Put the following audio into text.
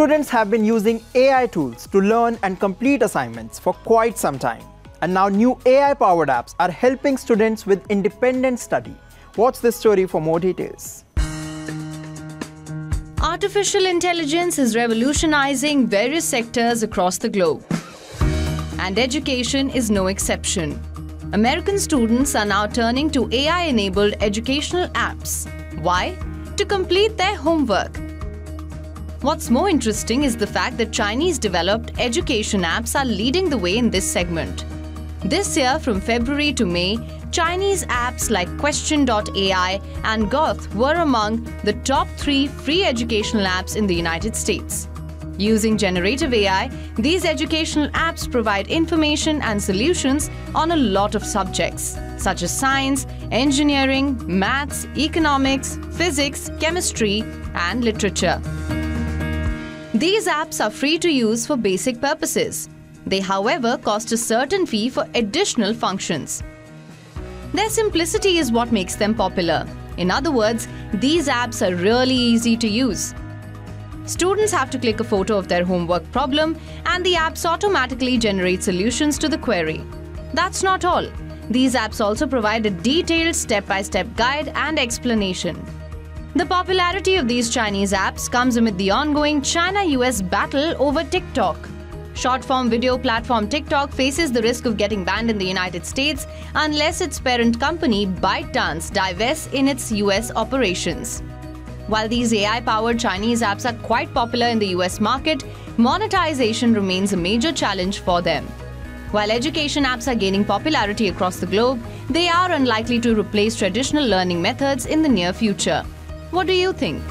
Students have been using AI tools to learn and complete assignments for quite some time. And now new AI-powered apps are helping students with independent study. Watch this story for more details. Artificial intelligence is revolutionizing various sectors across the globe. And education is no exception. American students are now turning to AI enabled educational apps. Why? To complete their homework. What's more interesting is the fact that Chinese developed education apps are leading the way in this segment. This year, from February to May, Chinese apps like Question.ai and Gauth were among the top three free educational apps in the United States. Using generative AI, these educational apps provide information and solutions on a lot of subjects, such as science, engineering, maths, economics, physics, chemistry, and literature. These apps are free to use for basic purposes. They, however, cost a certain fee for additional functions. Their simplicity is what makes them popular. In other words, these apps are really easy to use. Students have to click a photo of their homework problem and the apps automatically generate solutions to the query. That's not all. These apps also provide a detailed step-by-step guide and explanation. The popularity of these Chinese apps comes amid the ongoing China-US battle over TikTok. Short-form video platform TikTok faces the risk of getting banned in the United States unless its parent company ByteDance divests in its US operations. While these AI powered Chinese apps are quite popular in the US market, monetization remains a major challenge for them. While education apps are gaining popularity across the globe, they are unlikely to replace traditional learning methods in the near future. What do you think?